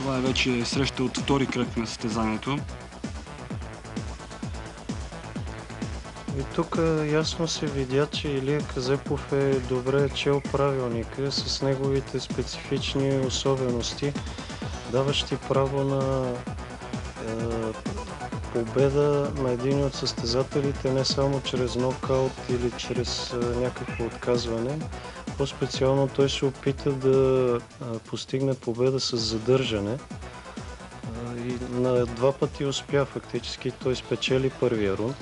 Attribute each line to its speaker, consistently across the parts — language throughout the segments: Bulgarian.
Speaker 1: Това е вече среща от втори кръг на състезанието.
Speaker 2: И тук ясно се видя, че Илия Казепов е добре чел правилника с неговите специфични особености, даващи право на е, победа на един от състезателите не само чрез нокаут или чрез е, някакво отказване. По-специално той се опита да постигне победа с задържане. И на два пъти успя фактически. Той спечели първия рунд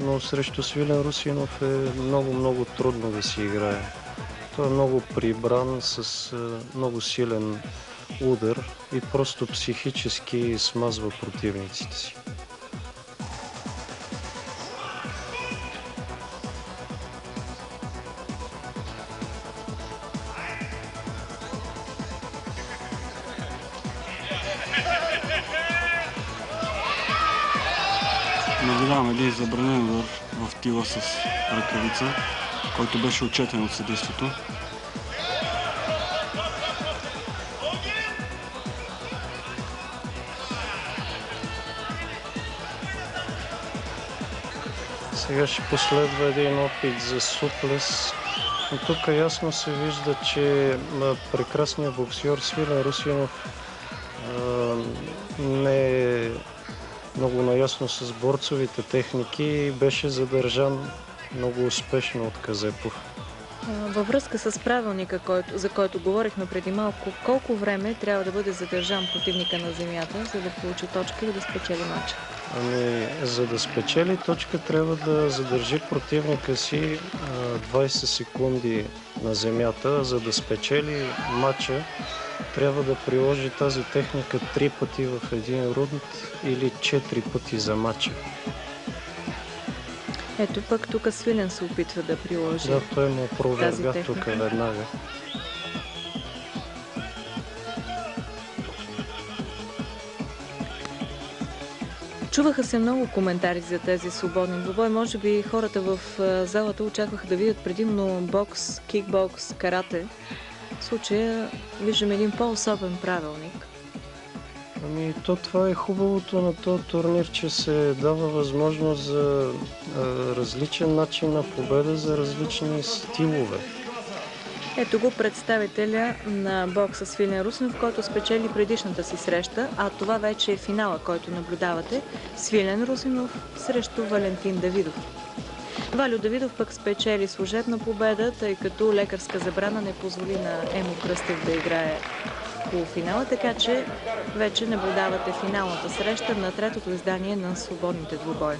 Speaker 2: но срещу Свилен Русинов е много-много трудно да си играе. Той е много прибран, с много силен удар и просто психически смазва противниците си.
Speaker 1: Наблюдаваме един забранен удар в тила с ръкавица, който беше отчетен от съдейството.
Speaker 2: Сега ще последва един опит за суплес. Но тук ясно се вижда, че прекрасният боксер Свилен Русинов не е много наясно с борцовите техники и беше задържан много успешно от Казепов.
Speaker 3: Във връзка с правилника, който, за който говорихме преди малко, колко време трябва да бъде задържан противника на земята, за да получи точка и да спечели матча?
Speaker 2: Ами, за да спечели точка трябва да задържи противника си 20 секунди на земята. За да спечели матча трябва да приложи тази техника три пъти в един рунд или четири пъти за матча.
Speaker 3: Ето пък тук Свилен се опитва да приложи
Speaker 2: Да, той му проверга тук веднага.
Speaker 3: Чуваха се много коментари за тези свободни двубой. Може би хората в залата очакваха да видят предимно бокс, кикбокс, карате. В случая виждаме един по-особен правилник.
Speaker 2: Ами, то това е хубавото на този турнир, че се дава възможност за а, различен начин на победа, за различни стилове.
Speaker 3: Ето го представителя на бокса с Филин Русинов, който спечели предишната си среща, а това вече е финала, който наблюдавате. Свилен Русинов срещу Валентин Давидов. Валю Давидов пък спечели служебна победа, тъй като лекарска забрана не позволи на Емо Кръстев да играе полуфинала, така че вече наблюдавате финалната среща на третото издание на свободните двубои.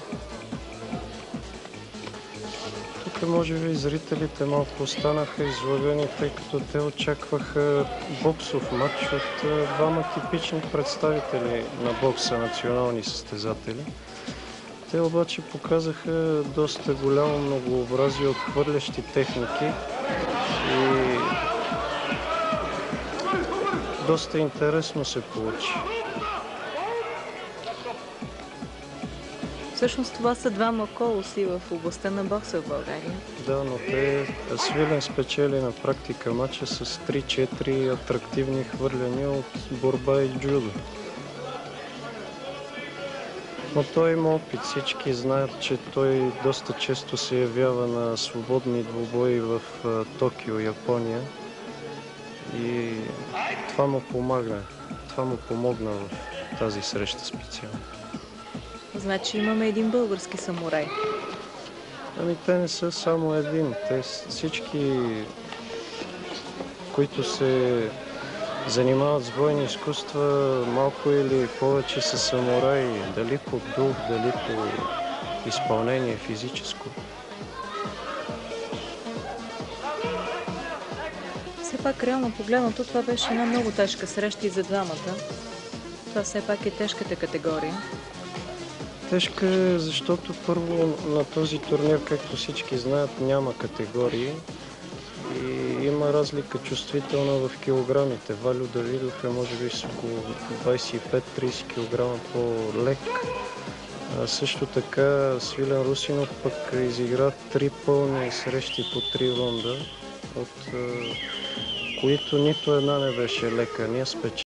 Speaker 2: Тук може би зрителите малко останаха излъгани, тъй като те очакваха боксов матч от двама типични представители на бокса, национални състезатели. Те обаче показаха доста голямо многообразие от хвърлящи техники и доста интересно се получи.
Speaker 3: Всъщност това са двама колоси в областта на бокса в България.
Speaker 2: Да, но те Свилен спечели на практика матча с 3-4 атрактивни хвърляния от борба и джудо. Но той има опит. Всички знаят, че той доста често се явява на свободни двубои в Токио, Япония. И това му помага. Това му помогна в тази среща специално.
Speaker 3: Значи имаме един български самурай.
Speaker 2: Ами те не са само един. Те всички, които се занимават с бойни изкуства, малко или повече са самураи. Дали по дух, дали по изпълнение физическо.
Speaker 3: Все пак, реално погледнато, това беше една много тежка среща и за двамата. Това все пак е тежката категория.
Speaker 2: Тежка е, защото първо на този турнир, както всички знаят, няма категории има разлика чувствителна в килограмите. Валю Давидов е може би с около 25-30 кг по-лек. А също така Свилен Русинов пък изигра три пълни срещи по три рунда, от които нито една не беше лека. Ние спечелихме